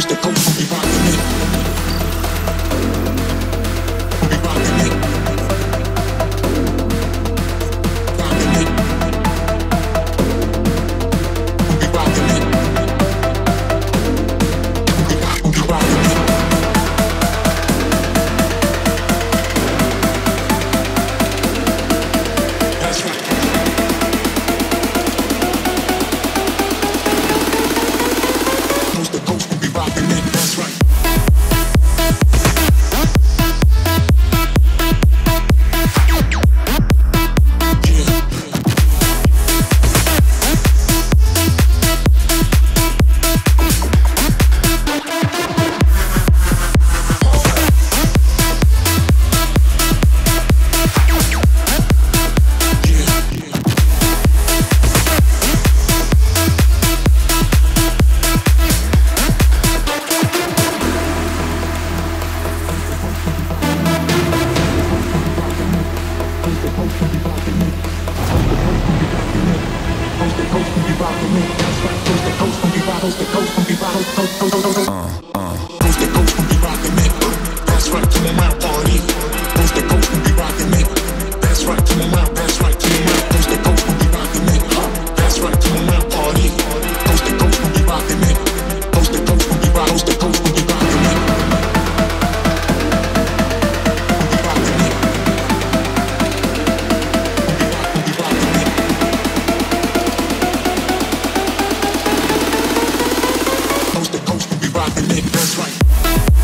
supposed to go from me rocking. Uh. coast to coast, we rockin' it, that's right.